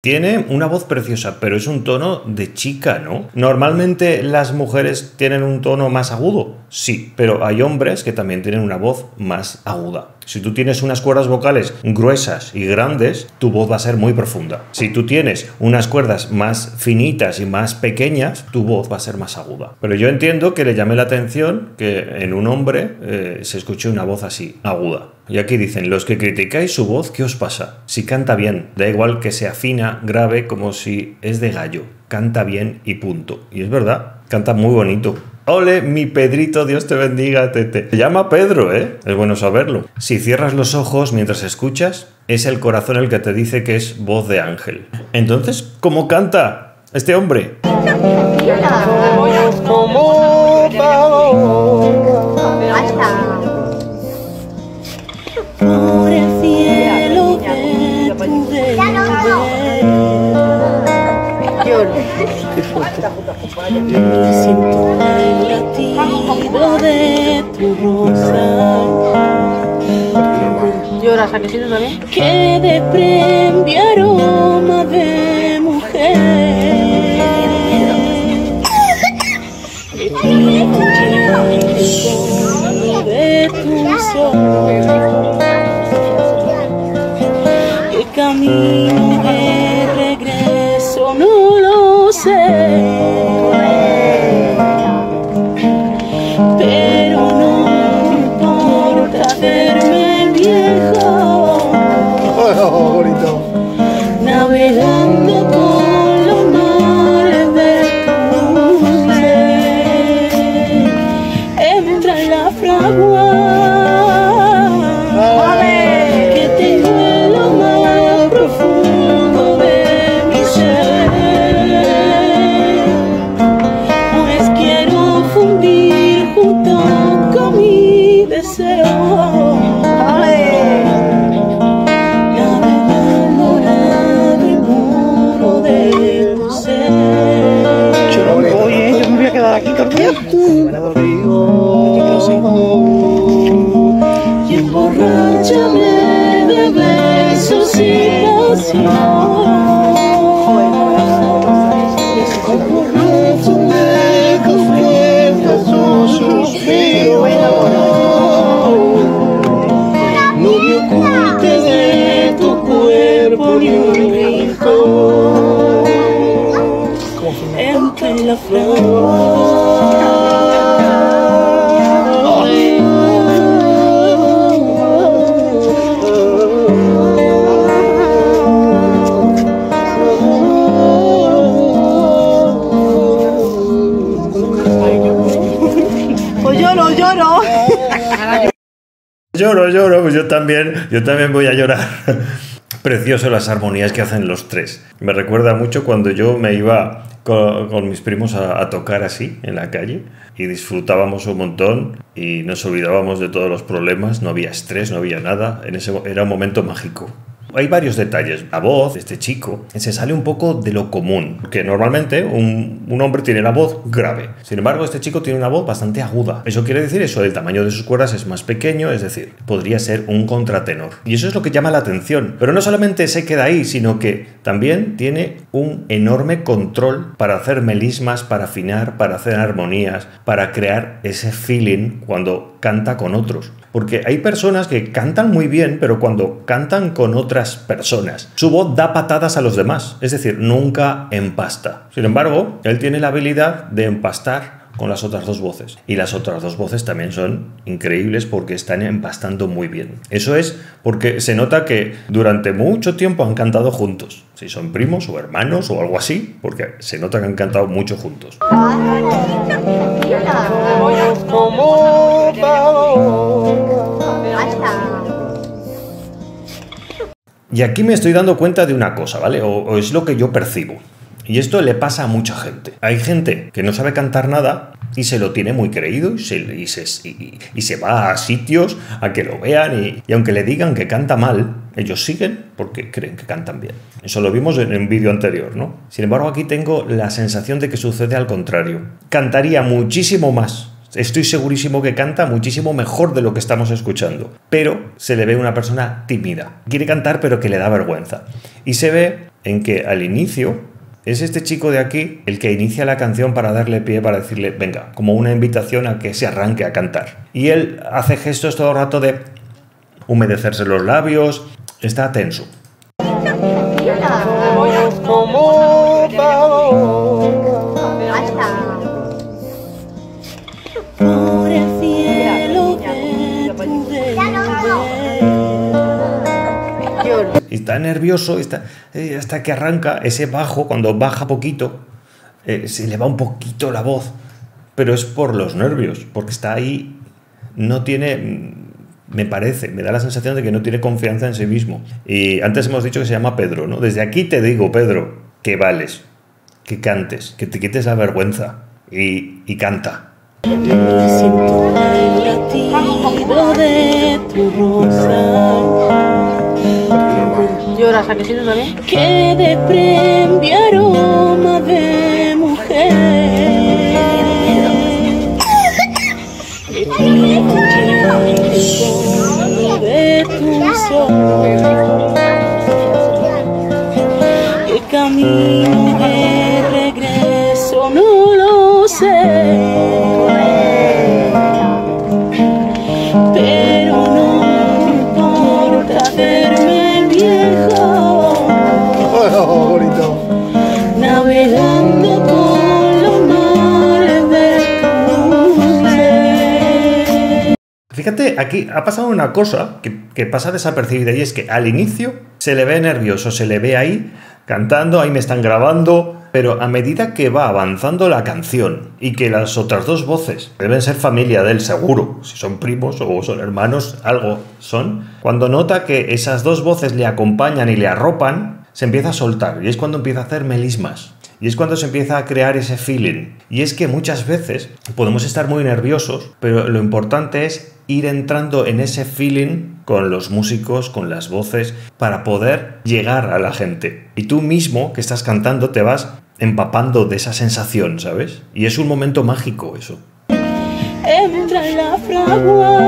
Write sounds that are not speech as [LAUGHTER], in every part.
Tiene una voz preciosa, pero es un tono de chica, ¿no? Normalmente las mujeres tienen un tono más agudo, sí, pero hay hombres que también tienen una voz más aguda. Si tú tienes unas cuerdas vocales gruesas y grandes, tu voz va a ser muy profunda. Si tú tienes unas cuerdas más finitas y más pequeñas, tu voz va a ser más aguda. Pero yo entiendo que le llame la atención que en un hombre eh, se escuche una voz así, aguda. Y aquí dicen, los que criticáis su voz, ¿qué os pasa? Si canta bien, da igual que sea fina, grave, como si es de gallo. Canta bien y punto. Y es verdad, canta muy bonito. Ole, mi Pedrito, Dios te bendiga, tete. Te llama Pedro, ¿eh? Es bueno saberlo. Si cierras los ojos mientras escuchas, es el corazón el que te dice que es voz de ángel. Entonces, ¿cómo canta este hombre? Siento el latido de tu rosa ¿Lloras a que sí también? que desprende aroma de mujer. de tus ojos. El camino deseo. Navegando en el muro de tu ser. Oye, yo me voy a quedar aquí. Lloro, lloro, pues yo también, yo también voy a llorar. [LAUGHS] Precioso las armonías que hacen los tres. Me recuerda mucho cuando yo me iba con, mis primos a, a tocar así en la calle y disfrutábamos un montón y nos olvidábamos de todos los problemas, no había estrés, no había nada, en ese, era un momento mágico. Hay varios detalles. La voz de este chico se sale un poco de lo común, que normalmente un, un hombre tiene la voz grave. Sin embargo, este chico tiene una voz bastante aguda. Eso quiere decir eso, el tamaño de sus cuerdas es más pequeño, es decir, podría ser un contratenor. Y eso es lo que llama la atención. Pero no solamente se queda ahí, sino que también tiene un enorme control para hacer melismas, para afinar, para hacer armonías, para crear ese feeling cuando canta con otros. Porque hay personas que cantan muy bien, pero cuando cantan con otras personas, su voz da patadas a los demás, es decir, nunca empasta. Sin embargo, él tiene la habilidad de empastar con las otras dos voces. Y las otras dos voces también son increíbles porque están empastando muy bien. Eso es porque se nota que durante mucho tiempo han cantado juntos. Si son primos o hermanos o algo así, porque se nota que han cantado mucho juntos. Y aquí me estoy dando cuenta de una cosa, ¿vale? O, es lo que yo percibo. Y esto le pasa a mucha gente. Hay gente que no sabe cantar nada y se lo tiene muy creído y se, y se, va a sitios a que lo vean y, y aunque le digan que canta mal, ellos siguen porque creen que cantan bien. Eso lo vimos en un vídeo anterior, ¿no? Sin embargo, aquí tengo la sensación de que sucede al contrario. Cantaría muchísimo más Estoy segurísimo que canta muchísimo mejor de lo que estamos escuchando. Pero se le ve una persona tímida. Quiere cantar pero que le da vergüenza. Y se ve en que al inicio es este chico de aquí el que inicia la canción para darle pie, para decirle, venga, como una invitación a que se arranque a cantar. Y él hace gestos todo el rato de humedecerse los labios, está tenso. Está nervioso está, eh, hasta que arranca ese bajo, cuando baja poquito, eh, se le va un poquito la voz, pero es por los nervios, porque está ahí, no tiene, mm, me parece, me da la sensación de que no tiene confianza en sí mismo. Y antes hemos dicho que se llama Pedro, ¿no? Desde aquí te digo, Pedro, que vales, que cantes, que te quites la vergüenza y, canta. ¿A que sí también? que Fíjate, aquí ha pasado una cosa que, que pasa desapercibida y es que al inicio se le ve nervioso, se le ve ahí cantando, ahí me están grabando, pero a medida que va avanzando la canción y que las otras dos voces deben ser familia de él seguro, si son primos o son hermanos, algo son, cuando nota que esas dos voces le acompañan y le arropan, se empieza a soltar y es cuando empieza a hacer melismas. Y es cuando se empieza a crear ese feeling. Y es que muchas veces podemos estar muy nerviosos, pero lo importante es ir entrando en ese feeling con los músicos, con las voces, para poder llegar a la gente. Y tú mismo que estás cantando te vas empapando de esa sensación, ¿sabes? Y es un momento mágico eso. Entra la fragua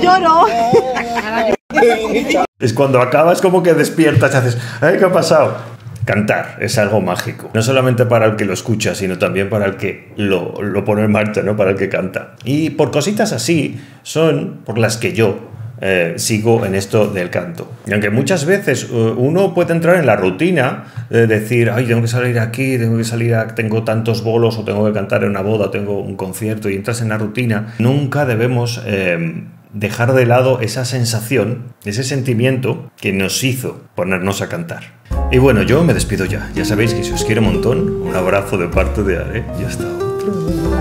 lloro. [LAUGHS] Es cuando acabas como que despiertas y haces, ¡ay, qué ha pasado! Cantar es algo mágico, no solamente para el que lo escucha, sino también para el que lo, lo pone en marcha, ¿no? para el que canta. Y por cositas así son por las que yo eh, sigo en esto del canto. Y aunque muchas veces eh, uno puede entrar en la rutina, de decir, ay, tengo que salir aquí, tengo que salir a, tengo tantos bolos o tengo que cantar en una boda, tengo un concierto y entras en la rutina, nunca debemos eh, dejar de lado esa sensación, ese sentimiento que nos hizo ponernos a cantar. Y bueno, yo me despido ya. Ya sabéis que si os quiero un montón, un abrazo de parte de Ale. Ya está.